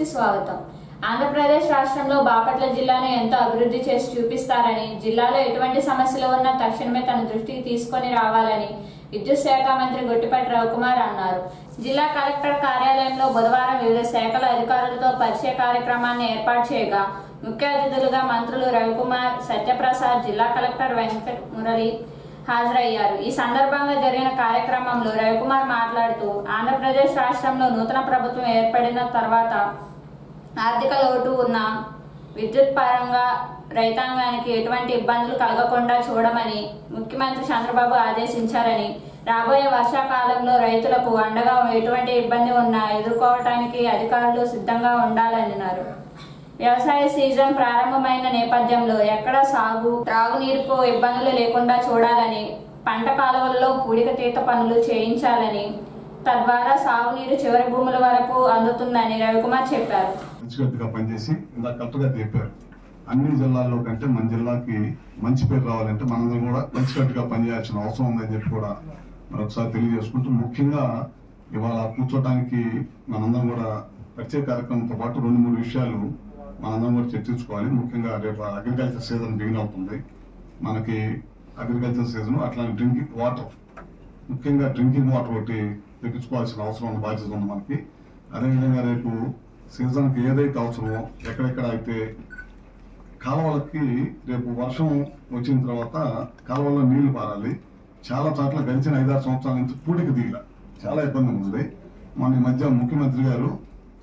కి స్వాగతం. ఆంధ్రప్రదేశ్ రాష్ట్రంలో బాపట్ల జిల్లాను ఎంతో అభివృద్ధి చేసి చూపిస్తారని జిల్లాలో ఎటువంటి సమస్యలు ఉన్నా తక్షణమే తన దృష్టికి తీసుకొని రావాలని విద్యుత్ శాఖ మంత్రి గొట్టిపాటి రవికుమార్ అన్నారు. జిల్లా కలెక్టర్ కార్యాలయంలో బుధవారం వివిధ శాఖల అధికారులతో పరిచయ కార్యక్రమాన్ని ఏర్పాటు చేయగా ముఖ్య అతిథులుగా మంత్రులు రవికుమార్ సత్యప్రసాద్ జిల్లా కలెక్టర్ వెంకట మురళి హాజరయ్యారు. ఈ సందర్భంగా జరిగిన కార్యక్రమంలో రవికుమార్ మాట్లాడుతూ ఆంధ్రప్రదేశ్ రాష్ట్రంలో నూతన ప్రభుత్వం ఏర్పడిన తర్వాత ఆర్థిక లోటు ఉన్న విద్యుత్ పరంగా రైతాంగానికి ఎటువంటి ఇబ్బందులు కలగకుండా చూడమని ముఖ్యమంత్రి చంద్రబాబు ఆదేశించారని రాబోయే వర్షాకాలంలో రైతులకు అండగా ఎటువంటి ఇబ్బంది ఉన్నా ఎదుర్కోవటానికి అధికారులు సిద్ధంగా ఉండాలన్నారు. వ్యవసాయ సీజన్ ప్రారంభమైన నేపథ్యంలో ఎక్కడ సాగు త్రాగునీరుకు ఇబ్బందులు లేకుండా చూడాలని పంట కాలువల్లో పూడిక తీత పనులు చేయించాలని తద్వారా సాగునీరు చివరి భూముల వరకు అందుతుందని రవికుమార్ చెప్పారు. మంచిగా పనిచేసి ఇందాక కరెక్ట్గా చెప్పారు. అన్ని జిల్లాల్లో కంటే మన జిల్లాకి మంచి పేరు రావాలంటే మనందరం కూడా మంచికట్టుగా పనిచేయాల్సిన అవసరం ఉందని చెప్పి కూడా మరొకసారి తెలియజేసుకుంటూ ముఖ్యంగా ఇవాళ కూర్చోటానికి మనందరం కూడా ప్రత్యేక కార్యక్రమంతో పాటు రెండు మూడు విషయాలు మనందరం కూడా చర్చించుకోవాలి. ముఖ్యంగా రేపు అగ్రికల్చర్ సీజన్ బిగిన్ అవుతుంది. మనకి అగ్రికల్చర్ సీజన్ అట్లాంటి డ్రింకింగ్ వాటర్ ముఖ్యంగా డ్రింకింగ్ వాటర్ ఒకటి తెప్పించుకోవాల్సిన అవసరం ఉన్న బాధ్యత ఉంది మనకి. అదేవిధంగా రేపు సీజన్కి ఏదైతే అవసరమో ఎక్కడెక్కడ అయితే కాలువలకి రేపు వర్షం వచ్చిన తర్వాత కాలువల్లో నీళ్ళు పారాలి. చాలా చోట్ల గడిచిన ఐదారు సంవత్సరాల నుంచి పూడికి దిగిల చాలా ఇబ్బంది ఉంది మన ఈ మధ్య ముఖ్యమంత్రి గారు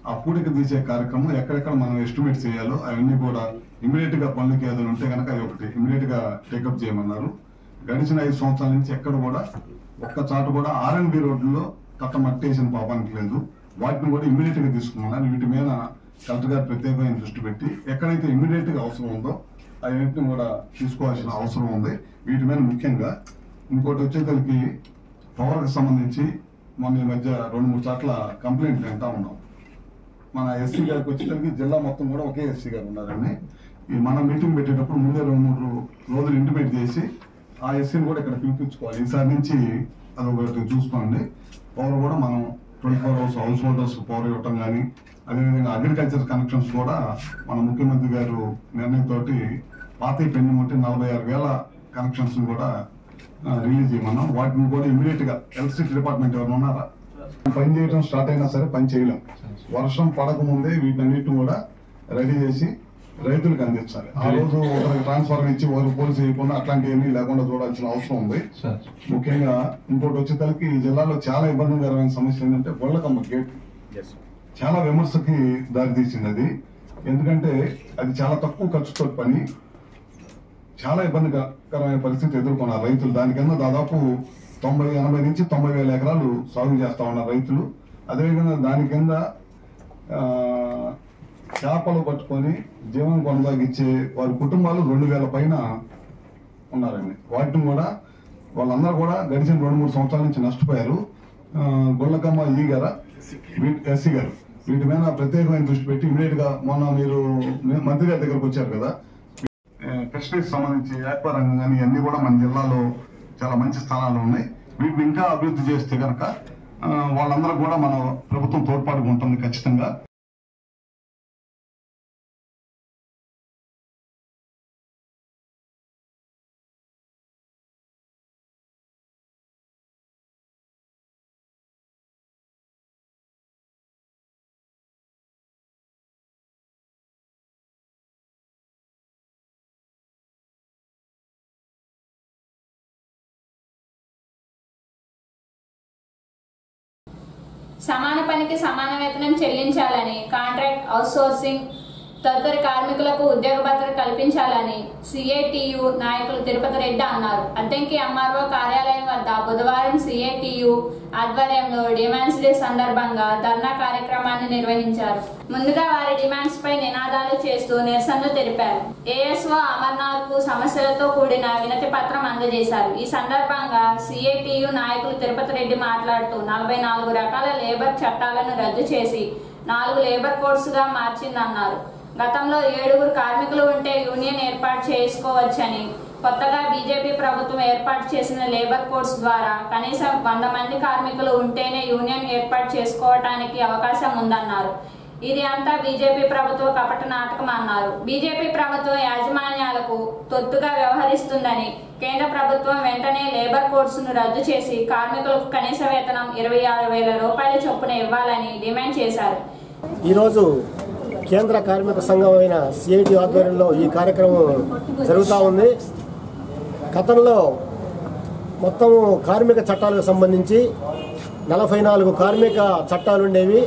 ఆ పూడికి తీసే కార్యక్రమం ఎక్కడెక్కడ మనం ఎస్టిమేట్ చేయాలో అవన్నీ కూడా ఇమీడియట్గా పనులకి ఏదైనా ఉంటే కనుక అది ఒకటి ఇమీడియట్గా టేకప్ చేయమన్నారు. గడిచిన ఐదు సంవత్సరాల నుంచి ఎక్కడ కూడా ఒక్క చాటు కూడా ఆర్ఎన్బి రోడ్లో కట్ట మట్టేసిన పాపానికి లేదు. వాటిని కూడా ఇమీడియట్గా తీసుకున్నాను. వీటి మీద కలెక్టర్ గారు ప్రత్యేకమైన దృష్టి పెట్టి ఎక్కడైతే ఇమీడియట్గా అవసరం ఉందో అవన్నింటిని కూడా తీసుకోవాల్సిన అవసరం ఉంది. వీటి మీద ముఖ్యంగా ఇంకోటి వచ్చేసరికి పవర్ సంబంధించి మొన్న ఈ మధ్య రెండు మూడు చోట్ల కంప్లైంట్లు వింటా ఉన్నాం. మన ఎస్సీ గారికి వచ్చేసరికి జిల్లా మొత్తం కూడా ఒకే ఎస్సీ గారు ఉన్నారండి. ఈ మనం మీటింగ్ పెట్టేటప్పుడు ముందే రెండు మూడు రోజులు ఇంటిమేట్ చేసి ఆ ఎస్సీని కూడా ఇక్కడ పిలిపించుకోవాలి. ఈసారి నుంచి అది ఒకటి చూసుకోండి. పవర్ కూడా మనం twenty four hours house holders power ఇవ్వటం కానీ అదేవిధంగా అగ్రికల్చర్ కనెక్షన్స్ కూడా మన ముఖ్యమంత్రి గారు నిర్ణయంతో పాత పెన్ను ఉంటే నలభై ఆరు వేల కనెక్షన్స్ కూడా రిలీజ్ చేయమన్నాం. వాటిని కూడా ఇమీడియట్గా ఎలక్ట్రిసిటీ డిపార్ట్మెంట్ ఎవరు ఉన్నారా? పని చేయడం స్టార్ట్ అయినా సరే పని చేయలేం. వర్షం పడకముందే వీటన్నిటిని కూడా రెడీ చేసి రైతులకు అందించాలి. ఆ రోజు ఒకరికి ట్రాన్స్ఫర్ ఇచ్చి ఒకరు పోలీసు చేయకుండా అట్లాంటివి లేకుండా చూడాల్సిన అవసరం ఉంది. సార్. ముఖ్యంగా ఇంకోటి వచ్చేసరికి ఈ జిల్లాలో చాలా ఇబ్బందికరమైన సమస్య ఏంటంటే గొల్లకమ్మ గేట్ చాలా విమర్శకి దారితీసింది అది. ఎందుకంటే అది చాలా తక్కువ ఖర్చుతో పని చాలా ఇబ్బందికరమైన పరిస్థితి ఎదుర్కొన్నారు రైతులు. దాని కింద దాదాపు తొంభై ఎనభై నుంచి తొంభై వేల ఎకరాలు సాగు చేస్తా ఉన్నారు రైతులు. అదేవిధంగా దాని కింద ఆ, చేపలు పట్టుకొని జీవనం కొనసాగించే వారి కుటుంబాలు రెండు వేల పైన ఉన్నారండి. వాటిని కూడా వాళ్ళందరూ కూడా గడిచిన రెండు మూడు సంవత్సరాల నుంచి నష్టపోయారు. ఆ, గొల్లకమ్మ ఈ గారా? ఎస్సీ గారు. వీటి మీద ప్రత్యేకమైన దృష్టి పెట్టి ఇమీడియట్గా మొన్న మీరు మంత్రి గారి దగ్గరకు వచ్చారు కదా? ఫిషరీస్ సంబంధించి వ్యాపార రంగం కానీ ఇవన్నీ కూడా మన జిల్లాలో చాలా మంచి స్థానాలు ఉన్నాయి. వీటిని ఇంకా అభివృద్ధి చేస్తే కనుక వాళ్ళందరూ కూడా మన ప్రభుత్వం తోడ్పాటుగా ఉంటుంది ఖచ్చితంగా. సమాన పనికి సమాన వేతనం చెల్లించాలని కాంట్రాక్ట్ అవుట్సోర్సింగ్ తదుపరి కార్మికులకు ఉద్యోగ భద్రత కల్పించాలని సిఐటియు నాయకులు తిరుపతి రెడ్డి అన్నారు. అద్దెంకి ఎంఆర్ఓ కార్యాలయం తర్వాత బుధవారం సిఐటియు ఆధ్వర్యంలో డిమాండ్స్ డే సందర్భంగా ధర్నా కార్యక్రమాన్ని నిర్వహించారు. ముందుగా వారి డిమాండ్స్ పై నినాదాలు చేస్తూ నిరసనలు తెలిపారు. ఏఎస్ఓ అమర్నాథ్కు సమస్యలతో కూడిన వినతి పత్రం అందజేశారు. ఈ సందర్భంగా సిఐటియు నాయకులు తిరుపతి రెడ్డి మాట్లాడుతూ నలభై నాలుగు రకాల లేబర్ చట్టాలను రద్దు చేసి నాలుగు లేబర్ కోడ్స్గా మార్చిందన్నారు. గతంలో ఏడుగురు కార్మికులు ఉంటే యూనియన్ ఏర్పాటు చేసుకోవచ్చని కొత్తగా బీజేపీ ప్రభుత్వం ఏర్పాటు చేసిన లేబర్ కోర్స్ ద్వారా కనీసం వంద మంది కార్మికులు ఉంటేనే యూనియన్ ఏర్పాటు చేసుకోవటానికి అవకాశం ఉందన్నారు. ఇది అంతా బీజేపీ ప్రభుత్వ కపట నాటకం అన్నారు. బీజేపీ ప్రభుత్వం యాజమాన్యాలకు తొత్తుగా వ్యవహరిస్తుందని కేంద్ర ప్రభుత్వం వెంటనే లేబర్ కోర్సును రద్దు చేసి కార్మికులకు కనీస వేతనం ఇరవై ఆరు వేల రూపాయల చొప్పున ఇవ్వాలని డిమాండ్ చేశారు. ఈరోజు కేంద్ర కార్మిక సంఘం అయిన సిఐటి ఆధ్వర్యంలో ఈ కార్యక్రమం జరుగుతూ ఉంది. గతంలో మొత్తం కార్మిక చట్టాలకు సంబంధించి నలభై నాలుగు కార్మిక చట్టాలు ఉండేవి.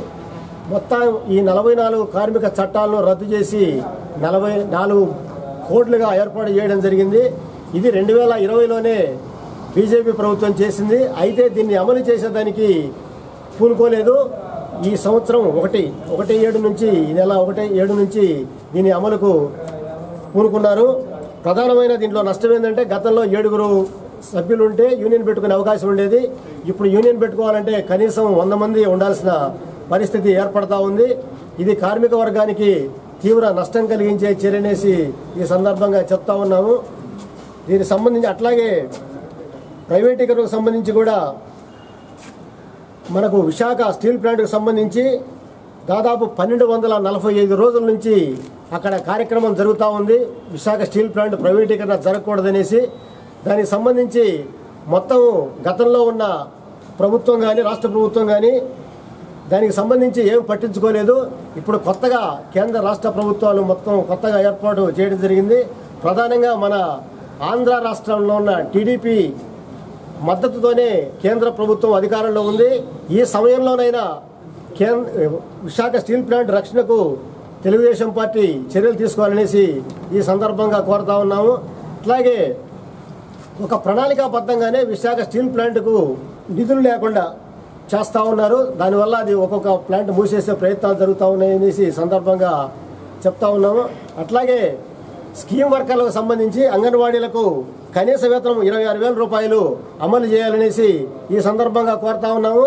మొత్తం ఈ నలభై నాలుగు కార్మిక చట్టాలను రద్దు చేసి నలభై నాలుగు కోట్లుగా ఏర్పాటు చేయడం జరిగింది. ఇది రెండు వేల ఇరవైలోనే బీజేపీ ప్రభుత్వం చేసింది. అయితే దీన్ని అమలు చేసేదానికి పూనుకోలేదు. ఈ సంవత్సరం ఒకటి ఒకటి ఏడు నుంచి ఈ నెల ఒకటి ఏడు నుంచి దీని అమలుకు పూనుకున్నారు. ప్రధానమైన దీంట్లో నష్టం ఏంటంటే గతంలో ఏడుగురు సభ్యులు ఉంటే యూనియన్ పెట్టుకునే అవకాశం ఉండేది. ఇప్పుడు యూనియన్ పెట్టుకోవాలంటే కనీసం వంద మంది ఉండాల్సిన పరిస్థితి ఏర్పడతా ఉంది. ఇది కార్మిక వర్గానికి తీవ్ర నష్టం కలిగించే చర్యనేసి ఈ సందర్భంగా చెప్తా ఉన్నాము. దీనికి సంబంధించి అట్లాగే ప్రైవేటీకరణకు సంబంధించి కూడా మనకు విశాఖ స్టీల్ ప్లాంట్కు సంబంధించి దాదాపు పన్నెండు వందల నలభై ఐదు రోజుల నుంచి అక్కడ కార్యక్రమం జరుగుతూ ఉంది. విశాఖ స్టీల్ ప్లాంట్ ప్రైవేటీకరణ జరగకూడదనేసి దానికి సంబంధించి మొత్తం గతంలో ఉన్న ప్రభుత్వం కానీ రాష్ట్ర ప్రభుత్వం కానీ దానికి సంబంధించి ఏం పట్టించుకోలేదు. ఇప్పుడు కొత్తగా కేంద్ర రాష్ట్ర ప్రభుత్వాలు మొత్తం కొత్తగా ఏర్పాటు చేయడం జరిగింది. ప్రధానంగా మన ఆంధ్ర రాష్ట్రంలో ఉన్న టీడీపీ మద్దతుతోనే కేంద్ర ప్రభుత్వం అధికారంలో ఉంది. ఈ సమయంలోనైనా కేంద్ర విశాఖ స్టీల్ ప్లాంట్ రక్షణకు తెలుగుదేశం పార్టీ చర్యలు తీసుకోవాలనేసి ఈ సందర్భంగా కోరుతా ఉన్నాము. అట్లాగే ఒక ప్రణాళికాబద్ధంగానే విశాఖ స్టీల్ ప్లాంట్కు నిధులు లేకుండా చేస్తూ ఉన్నారు. దానివల్ల అది ఒక్కొక్క ప్లాంట్ మూసేసే ప్రయత్నాలు జరుగుతూ ఉన్నాయనేసి సందర్భంగా చెప్తా ఉన్నాము. అట్లాగే స్కీమ్ వర్కర్లకు సంబంధించి అంగన్వాడీలకు కనీస వేతనం ఇరవై ఆరు వేల రూపాయలు అమలు చేయాలనేసి ఈ సందర్భంగా కోరుతా ఉన్నాము.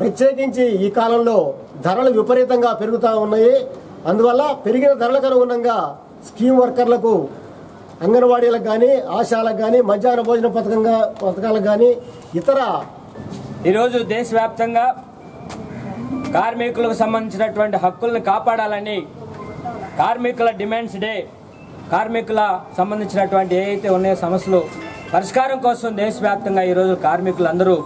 ప్రత్యేకించి ఈ కాలంలో ధరలు విపరీతంగా పెరుగుతూ ఉన్నాయి. అందువల్ల పెరిగిన ధరలకు అనుగుణంగా స్కీమ్ వర్కర్లకు అంగన్వాడీలకు కానీ ఆశాలకు కానీ మధ్యాహ్న భోజన పథకంగా పథకాలకు కానీ ఇతర ఈరోజు దేశవ్యాప్తంగా కార్మికులకు సంబంధించినటువంటి హక్కులను కాపాడాలని కార్మికుల డిమాండ్స్ డే కార్మికుల సంబంధించినటువంటి ఏవైతే ఉన్నాయో సమస్యలు పరిష్కారం కోసం దేశవ్యాప్తంగా ఈరోజు కార్మికులందరూ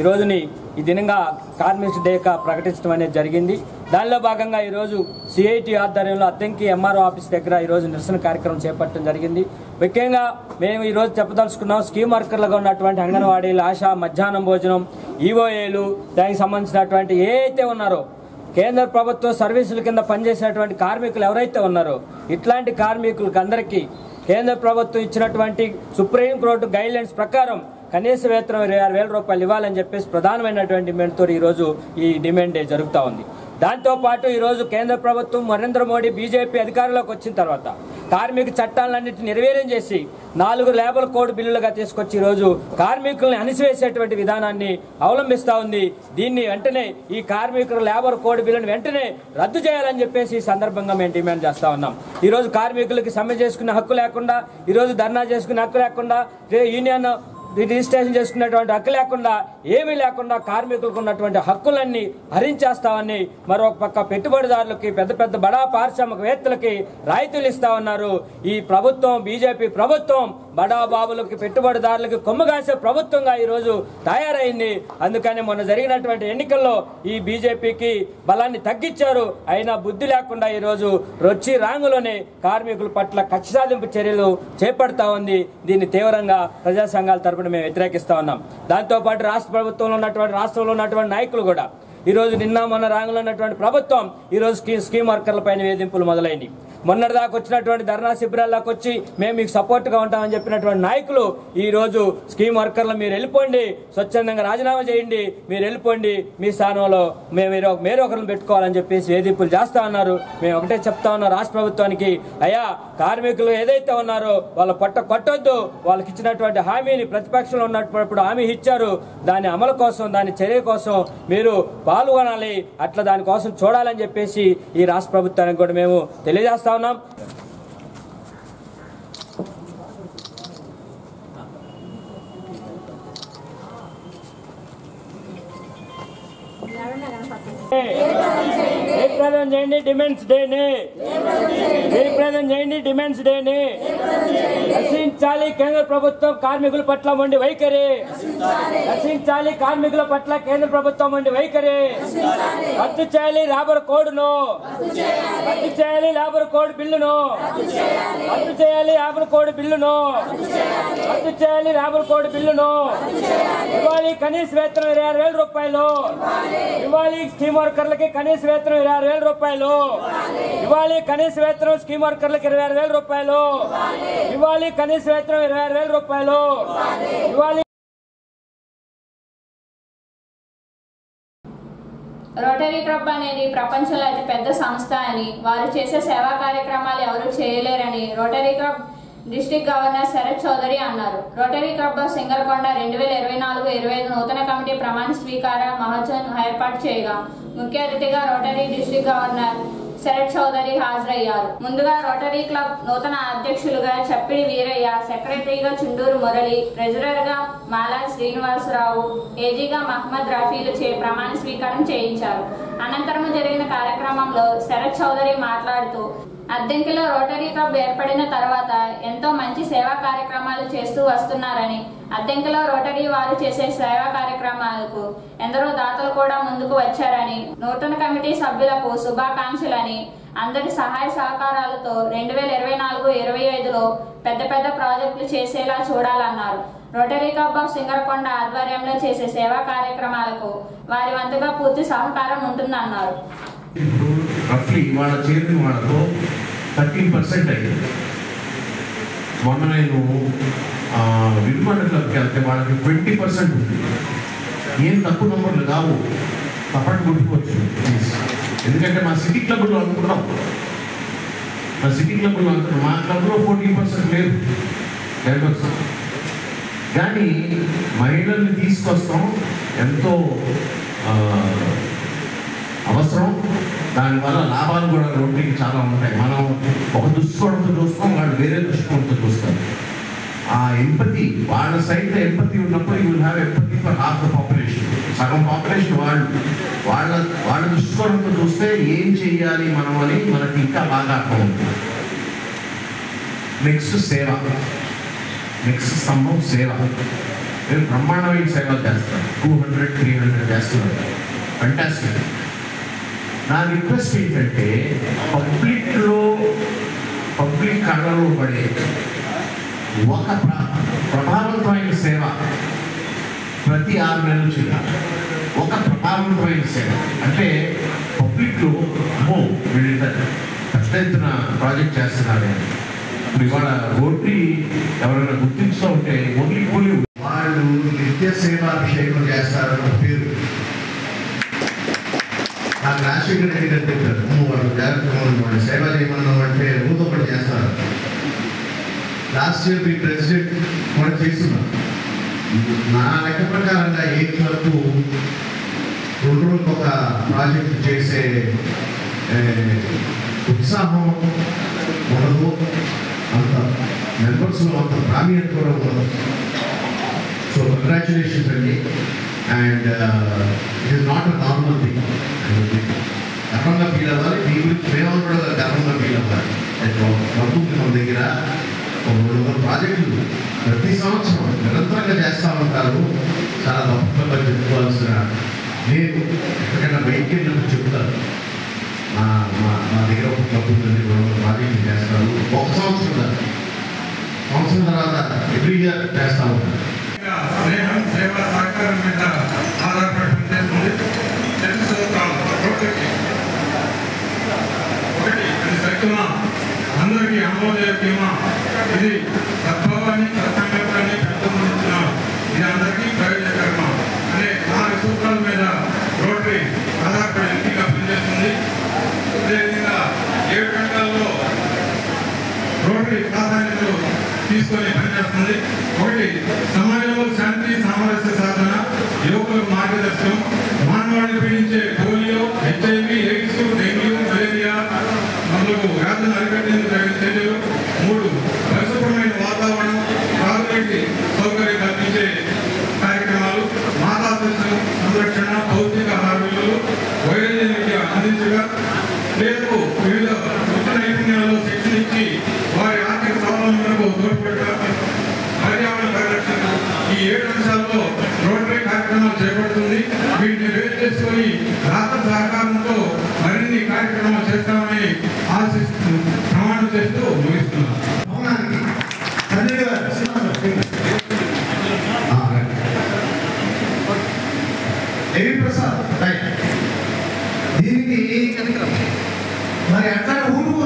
ఈ రోజుని ఈ దినంగా కార్మిక డేగా ప్రకటించడం అనేది జరిగింది. దానిలో భాగంగా ఈరోజు సిఐటి ఆధ్వర్యంలో అద్దెంకి ఎంఆర్ఓ ఆఫీస్ దగ్గర ఈరోజు నిరసన కార్యక్రమం చేపట్టడం జరిగింది. ముఖ్యంగా మేము ఈరోజు చెప్పదలుచుకున్నాం స్కీమ్ వర్కర్లుగా ఉన్నటువంటి అంగన్వాడీలు ఆశ మధ్యాహ్నం భోజనం ఈఓఏలు దానికి సంబంధించినటువంటి ఏ అయితే ఉన్నారో కేంద్ర ప్రభుత్వ సర్వీసుల కింద పనిచేసినటువంటి కార్మికులు ఎవరైతే ఉన్నారో ఇట్లాంటి కార్మికులకు అందరికీ కేంద్ర ప్రభుత్వం ఇచ్చినటువంటి సుప్రీం కోర్టు గైడ్లైన్స్ ప్రకారం కనీస వేతనం ఇరవై ఆరు వేల రూపాయలు ఇవ్వాలని చెప్పేసి ప్రధానమైనటువంటి డిమాండ్తో ఈరోజు ఈ డిమాండ్ డే జరుగుతూ ఉంది. దాంతో పాటు ఈరోజు కేంద్ర ప్రభుత్వం నరేంద్ర మోడీ బీజేపీ అధికారంలోకి వచ్చిన తర్వాత కార్మిక చట్టాలన్నింటినీ నిర్వీర్యం చేసి నాలుగు లేబర్ కోడ్ బిల్లులుగా తీసుకొచ్చి ఈరోజు కార్మికుల్ని అణిసివేసేటువంటి విధానాన్ని అవలంబిస్తా ఉంది. దీన్ని వెంటనే ఈ కార్మికుల లేబర్ కోడ్ బిల్లును వెంటనే రద్దు చేయాలని చెప్పేసి ఈ సందర్భంగా మేము డిమాండ్ చేస్తా ఉన్నాం. ఈరోజు కార్మికులకి సమ్మె చేసుకునే హక్కు లేకుండా ఈరోజు ధర్నా చేసుకునే హక్కు లేకుండా యూనియన్ రిజిస్ట్రేషన్ చేసుకున్నటువంటి హక్కు లేకుండా ఏమీ లేకుండా కార్మికులకు ఉన్నటువంటి హక్కులన్నీ హరించేస్తామని మరొక పక్క పెట్టుబడిదారులకి పెద్ద పెద్ద బడా పారిశ్రామికవేత్తలకి రాయితీలు ఇస్తా ఉన్నారు. ఈ ప్రభుత్వం బీజేపీ ప్రభుత్వం బడా పెట్టుబడిదారులకు కొమ్ము కాసే ప్రభుత్వంగా ఈ రోజు తయారైంది. అందుకని మొన్న జరిగినటువంటి ఎన్నికల్లో ఈ బీజేపీకి బలాన్ని తగ్గించారు. అయినా బుద్ధి లేకుండా ఈ రోజు రొచ్చి రాంగులోనే కార్మికుల పట్ల కక్ష సాధింపు చర్యలు చేపడతా ఉంది. దీన్ని తీవ్రంగా ప్రజా సంఘాల తరపున మేము వ్యతిరేకిస్తా ఉన్నాం. దాంతోపాటు రాష్ట్ర ప్రభుత్వంలో ఉన్నటువంటి రాష్ట్రంలో ఉన్నటువంటి నాయకులు కూడా. ఈ రోజు నిన్న మొన్న రాంగులో ఉన్నటువంటి ప్రభుత్వం ఈ రోజు స్కీమ్ వర్కర్ల పైన వేధింపులు మొదలైంది మొన్నటిదాకా వచ్చినటువంటి ధర్నా శిబిరాల్లోకి వచ్చి మేము మీకు సపోర్ట్గా ఉంటామని చెప్పినటువంటి నాయకులు ఈ రోజు స్కీమ్ వర్కర్లు మీరు వెళ్ళిపోండి స్వచ్ఛందంగా రాజీనామా చేయండి మీరు వెళ్ళిపోండి మీ స్థానంలో మేము మీరు మీరు ఒకరిని పెట్టుకోవాలని చెప్పేసి వేధింపులు చేస్తా ఉన్నారు. మేము ఒకటే చెప్తా ఉన్నాం రాష్ట్ర ప్రభుత్వానికి అయ్యా కార్మికులు ఏదైతే ఉన్నారో వాళ్ళ పొట్ట కొట్టొద్దు వాళ్ళకి ఇచ్చినటువంటి హామీని ప్రతిపక్షంలో ఉన్నప్పుడు హామీ ఇచ్చారు దాని అమలు కోసం దాని చర్య కోసం మీరు పాల్గొనాలి అట్లా దానికోసం చూడాలని చెప్పేసి ఈ రాష్ట్ర ప్రభుత్వానికి కూడా మేము తెలియజేస్తా Sauna. Hey. రీప్రజెంట్ చేయండి డిమెన్స్ డేని రీప్రజెంట్ చేయండి డిమెన్స్ డేని రక్షించాలి కేంద్ర ప్రభుత్వం కార్మికుల పట్ల ఉండి వైఖరి. రక్షించాలి కార్మికుల పట్ల కేంద్ర ప్రభుత్వం ఉండి వైఖరి. రద్దు చేయాలి లేబర్ కోడ్ను. రద్దు చేయాలి లేబర్ కోడ్ బిల్లును. రద్దు చేయాలి లేబర్ కోడ్ బిల్లును. రద్దు చేయాలి లేబర్ కోడ్ బిల్లును. ఇవ్వాలి కనీస వేతనం ఇరవై వేల రూపాయలు. ఇవ్వాలి స్కీమ్ వర్కర్లకి కనీస వేతనం ఇరవై వేల రూపాయలు. ఇవ్వాలి కనీస వేతనం స్కీమ్ వర్కర్లకు ఇరవై ఆరు వేల రూపాయలు. ఇవ్వాలి కనీస వేతనం ఇరవై ఆరు వేల రూపాయలు. ఇవ్వాలి రోటరీ క్లబ్ అనేది ప్రపంచంలో అతి పెద్ద సంస్థ అని వారు చేసే సేవా కార్యక్రమాలు ఎవరు చేయలేరని Rotary club district governor Sharath Chaudhary అన్నారు. రోటరీ క్లబ్ ఆఫ్ సింగల్కొండ రెండు వేల ఇరవై నాలుగు ఇరవై ఐదు నూతన కమిటీ ప్రమాణ స్వీకార మహోత్సవం ఏర్పాటు చేయగా ముఖ్య అతిథిగా Rotary district governor Sharath Chaudhary హాజరయ్యారు. ముందుగా రోటరీ క్లబ్ నూతన అధ్యక్షులుగా చప్పిడి వీరయ్య సెక్రటరీగా చుండూరు మురళి ట్రెజరర్గా మాలా శ్రీనివాసరావు ఏజీగా మహమ్మద్ రఫీలు చే ప్రమాణ స్వీకారం చేయించారు. అనంతరం జరిగిన కార్యక్రమంలో శరత్ చౌదరి మాట్లాడుతూ అద్దెంకిలో రోటరీ క్లబ్ ఏర్పడిన తర్వాత ఎంతో మంచి సేవా కార్యక్రమాలు చేస్తూ వస్తున్నారని అద్దెంకిలో రోటరీ వారు చేసే సేవా కార్యక్రమాలకు ఎందరో దాతలు కూడా ముందుకు వచ్చారని నూతన కమిటీ సభ్యులకు శుభాకాంక్షలని అందరి సహాయ సహకారాలతో రెండు వేల ఇరవై నాలుగు ఇరవై ఐదులో పెద్ద పెద్ద ప్రాజెక్టులు చేసేలా చూడాలన్నారు. రోటరీ క్లబ్ ఆఫ్ సింగరకొండ ఆధ్వర్యంలో చేసే సేవా కార్యక్రమాలకు వారి వంతుగా పూర్తి సహకారం ఉంటుందన్నారు. రఫ్లీ వాళ్ళ చేరిన వాళ్ళతో థర్టీన్ పర్సెంట్ అయింది. మొన్న నేను ఆ, క్లబ్కి వెళ్తే వాళ్ళకి ట్వంటీ పర్సెంట్ ఉంది. ఏం తక్కువ నంబర్లు కావు. తప్పటి కొట్టుకోవచ్చు ప్లీజ్ ఎందుకంటే మా సిటీ క్లబ్లో అనుకున్నాం. మా సిటీ క్లబ్లో అనుకున్నాం. మా క్లబ్లో ఫోర్టీన్ పర్సెంట్ లేదు. టెన్ పర్సెంట్ కానీ మహిళల్ని తీసుకొస్తాం. ఎంతో అవసరం. దానివల్ల లాభాలు కూడా రోడ్డుకి చాలా ఉంటాయి. మనం ఒక దుష్కోణంతో చూస్తాం వాళ్ళు వేరే దుష్కోణంతో చూస్తారు ఆ ఎంపతి వాళ్ళ సైడ్ ఎంపతి ఉన్నప్పుడు you have empathy for half the population సగం పాపులేషన్ వాళ్ళు. వాళ్ళ వాళ్ళ దృష్టికోణంతో చూస్తే ఏం చేయాలి మనం అని మనకి ఇంకా బాగా అర్థం అవుతుంది నెక్స్ట్ సేవ. నెక్స్ట్ స్తంభం సేవ. నేను బ్రహ్మాండమైన సేవలు చేస్తారు టూ హండ్రెడ్ త్రీ హండ్రెడ్ చేస్తున్నాను. ఫంటాస్టిక్ నా రిక్వెస్ట్ ఏంటంటే పబ్లిక్లో పబ్లిక్ కళ్ళలో పడే ఒక ప్ర- సేవ ప్రతి ఆరు నెలలు చేయాలి. ఒక ప్రభావంతమైన సేవ. అంటే పబ్లిక్లో అమ్మో వీళ్ళ పెద్ద ఎత్తున ప్రాజెక్ట్ చేస్తున్నారు ఇప్పుడు ఇవాళ ఓటీ ఎవరైనా గుర్తించుతూ ఉంటే ఓన్లీ ఓన్లీ వాళ్ళు నిత్య సేవాభిషేకం చేస్తారన్న పేరు. ఆ రాజశేఖర్ రెడ్డి గారు చెప్పారు వాళ్ళు జాగ్రత్తగా సేవ చేయమన్నాం అంటే ఊతో ఒకటి చేస్తారు. లాస్ట్ ఇయర్ మీ ప్రెసిడెంట్ కూడా చేస్తున్నారు. నా లెక్క ప్రకారంగా ఏ వరకు రెండు రోజులకు ఒక ప్రాజెక్ట్ చేసే ఉత్సాహం ఉండదు. అంత మెంబర్స్లో అంత ప్రావీణ్యత కూడా ఉండదు. సో కంగ్రాచులేషన్స్ అండి. And it is not a normal thing గర్వంగా ఫీల్ అవ్వాలి మీ గురించి మేము కూడా గర్వంగా ఫీల్ అవ్వాలి ప్రభుత్వం మన దగ్గర ఒక రెండు వందల ప్రాజెక్టులు ప్రతి సంవత్సరం నిరంతరంగా చేస్తూ ఉంటారు. చాలా గొప్పగా చెప్పుకోవాల్సిన నేను ఎక్కడికైనా బయటికి వెళ్ళినప్పుడు చెప్తాను. మా మా మా దగ్గర ఒక క్లబ్ ఉంటుంది రెండు వందల ప్రాజెక్టులు చేస్తారు. ఒక సంవత్సరం సంవత్సరం తర్వాత ఎవ్రీ ఇయర్ చేస్తూ ఉంటారు. స్నేహం సేవ సహకారం మీద ఆధారపడి పనిచేస్తుంది. రెండు సూత్రాలు ఒకటి ఒకటి అది సత్యమా? అందరికీ ఇది తప్ప సత్సంకల్పాన్ని పెంపొందించిన ఇది అందరికీ ప్రయోజనకరమా అనే నాలుగు సూత్రాల మీద రోటరీ ఆధారపడి ఎంపిక పనిచేస్తుంది అదేవిధంగా ఏడు గంటల్లో రోటరీ ప్రాధాన్యతలు చేస్తుంది ఒకటి సమాజంలో శాంతి సామరస్య సాధన యువకులకు మార్గదర్శనం మానవాళిని పీడించే polio HIV AIDS dengue malaria మొదలగు వ్యాధులను అరికట్టేందుకు తగిన చర్యలు. మూడు పరిశుభ్రమైన వాతావరణం తాగునీటి సౌకర్యం కల్పించే కార్యక్రమాలు మాతా శిశు సంరక్షణ భౌతిక ఆహార విలువలు వయోజన అందించగా లేదు వివిధ వృత్తి నైపుణ్యాల్లో శిక్షణ ఇచ్చి వారి ఆర్థిక స్వావలంబనకు తోడ్పడగా పర్యావరణ పరిరక్షణ ఈ ఏడు అంశాల్లో రోటరీ కార్యక్రమాలు చేపడుతుంది వీటిని వేరు చేసుకొని రాష్ట్ర సహకారంతో మరిన్ని కార్యక్రమాలు చేస్తామని ఆశిస్తూ ప్రమాణం చేస్తూ ముగిస్తున్నాను భవనానికి తండ్రి గారు శ్రీనివాసరావు. ఆ, రైట్. దేవి ప్రసాద్ రైట్. దీనికి మరి అక్కడ ఊరుకు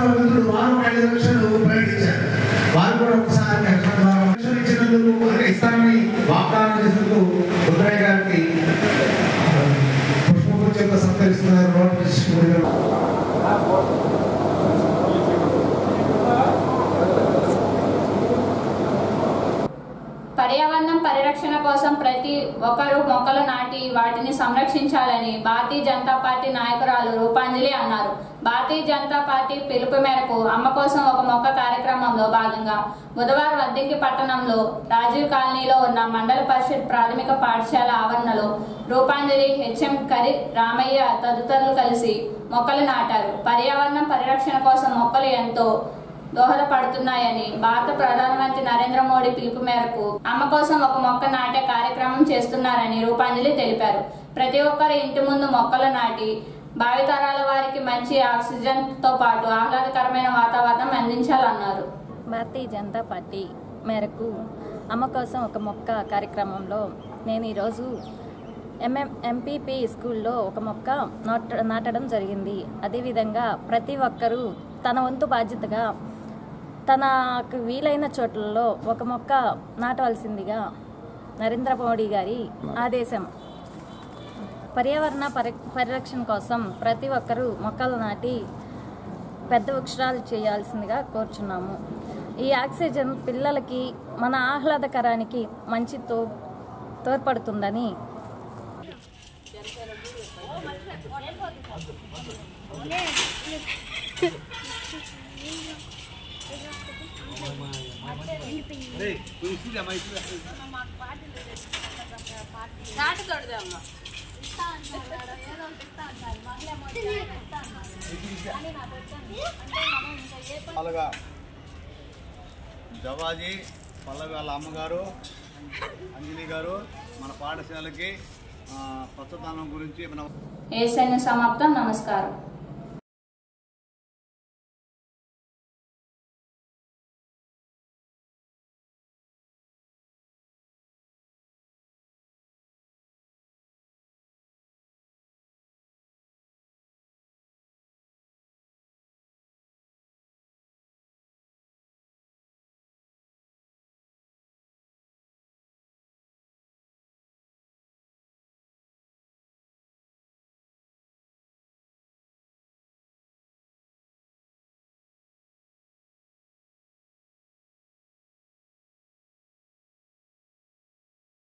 రామకోటేశ్వర మిత్రుడు వారు ఐదు లక్షలు ప్రకటించారు వారు కూడా ఒకసారి కష్టం ఇచ్చినందుకు ఇస్తామని వాగ్దానం చేసినందుకు రుద్రయ్య గారికి పుష్పగుచ్చంతో సత్కరిస్తున్నారు నోటిఫికేషన్ పర్యావరణం పరిరక్షణ కోసం ప్రతి ఒక్కరూ మొక్కలు నాటి వాటిని సంరక్షించాలని భారతీయ జనతా పార్టీ నాయకురాలు రూపాంజలి అన్నారు. భారతీయ జనతా పార్టీ పిలుపు మేరకు అమ్మ కోసం ఒక మొక్క కార్యక్రమంలో భాగంగా బుధవారం అద్దెంకి పట్టణంలో రాజీవ్ కాలనీలో ఉన్న మండల పరిషత్ ప్రాథమిక పాఠశాల ఆవరణలో రూపాంజలి హెచ్ఎం కరి రామయ్య తదితరులు కలిసి మొక్కలు నాటారు. పర్యావరణం పరిరక్షణ కోసం మొక్కలు ఎంతో దోహదపడుతున్నాయని భారత ప్రధానమంత్రి నరేంద్ర మోడీ పిలుపు మేరకు అమ్మ కోసం ఒక మొక్క నాటే కార్యక్రమం చేస్తున్నారని రూపాంజలి తెలిపారు. ప్రతి ఒక్కరు ఇంటి ముందు మొక్కలు నాటి భావితరాల వారికి మంచి ఆక్సిజన్తో పాటు ఆహ్లాదకరమైన వాతావరణం అందించాలన్నారు. భారతీయ జనతా పార్టీ మేరకు అమ్మ కోసం ఒక మొక్క కార్యక్రమంలో నేను ఈరోజు ఎంఎం ఎంపీపీ స్కూల్లో ఒక మొక్క నాట నాటడం జరిగింది. అదేవిధంగా ప్రతి ఒక్కరూ తన వంతు బాధ్యతగా తనకు వీలైన చోట్లలో ఒక మొక్క నాటవలసిందిగా నరేంద్ర మోడీ గారి ఆదేశం. పర్యావరణ పరి పరిరక్షణ కోసం ప్రతి ఒక్కరూ మొక్కలు నాటి పెద్ద వృక్షాలు చేయాల్సిందిగా కోరుచున్నాము. ఈ ఆక్సిజన్ పిల్లలకి మన ఆహ్లాదకరానికి మంచి తో తోడ్పడుతుందని వాళ్ళగా జవాజీ పల్లవి వాళ్ళ అమ్మగారు అంజలి గారు మన పాఠశాలకి పచ్చదానం పచ్చదనం గురించి మన సమాప్తం నమస్కారం.